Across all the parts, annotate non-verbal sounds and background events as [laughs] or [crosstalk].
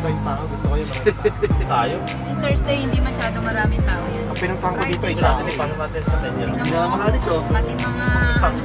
yung tao. Gusto ko yung maraming tao. [laughs] Tayo. Yung Thursday, hindi masyado maraming tao yan. Ang pinuntahan ko dito ay tao. sa kanya. Tingnan mo, oh. pati mga ano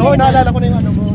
Yo, naalala ko na yung ano mo.